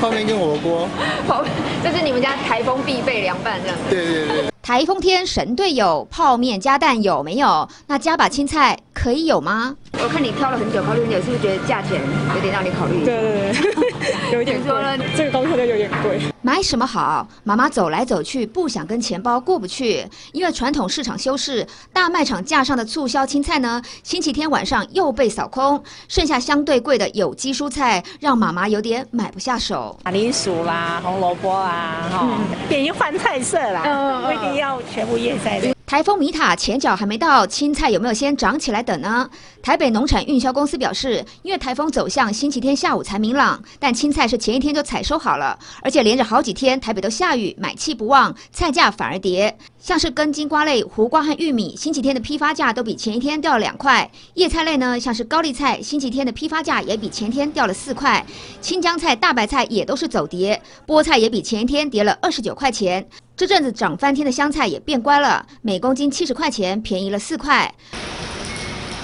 泡面跟火锅。泡，这是你们家台风必备凉拌这样子。对对对。台风天神队友，泡面加蛋有没有？那加把青菜可以有吗？我看你挑了很久，考虑很久，是不是觉得价钱有点让你考虑？对对对，有一点贵。这个功课就有点贵。买什么好？妈妈走来走去，不想跟钱包过不去。因为传统市场休市，大卖场架上的促销青菜呢，星期天晚上又被扫空，剩下相对贵的有机蔬菜，让妈妈有点买不下手。马铃薯啦，红萝卜啊，哈，哦，便于换菜色啦，不一定要全部叶菜的。台风米塔前脚还没到，青菜有没有先长起来等呢？台北农产运销公司表示，因为台风走向星期天下午才明朗，但青菜是前一天就采收好了，而且连着好几天台北都下雨，买气不旺，菜价反而跌。像是根茎瓜类，胡瓜和玉米，星期天的批发价都比前一天掉了两块。叶菜类呢，像是高丽菜，星期天的批发价也比前天掉了四块。青江菜、大白菜也都是走跌，菠菜也比前一天跌了二十九块钱。这阵子涨翻天的香菜也变乖了，每公斤七十块钱，便宜了四块。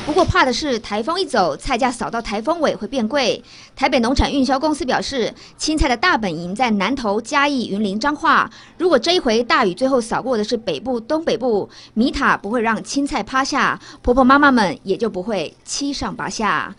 不过怕的是台风一走，菜价扫到台风尾会变贵。台北农产运销公司表示，青菜的大本营在南投、嘉义、云林、彰化。如果这一回大雨最后扫过的是北部、东北部，米塔不会让青菜趴下，婆婆妈妈们也就不会七上八下。